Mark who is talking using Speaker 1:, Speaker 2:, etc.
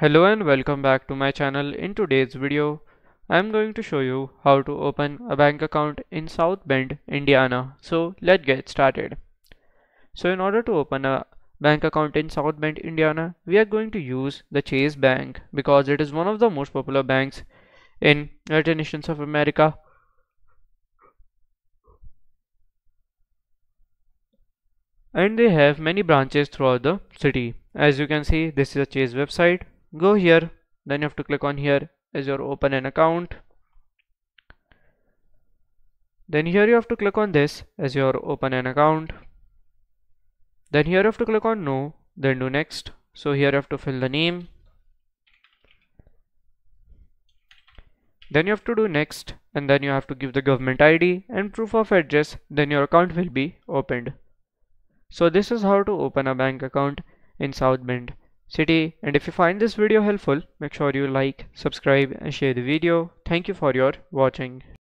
Speaker 1: Hello and welcome back to my channel. In today's video, I am going to show you how to open a bank account in South Bend, Indiana. So let's get started. So in order to open a bank account in South Bend, Indiana, we are going to use the Chase Bank because it is one of the most popular banks in United Nations of America. And they have many branches throughout the city. As you can see, this is a Chase website go here. Then you have to click on here as your open an account. Then here you have to click on this as your open an account. Then here you have to click on no then do next. So here you have to fill the name. Then you have to do next and then you have to give the government ID and proof of address. Then your account will be opened. So this is how to open a bank account in South Bend city. And if you find this video helpful make sure you like subscribe and share the video. Thank you for your watching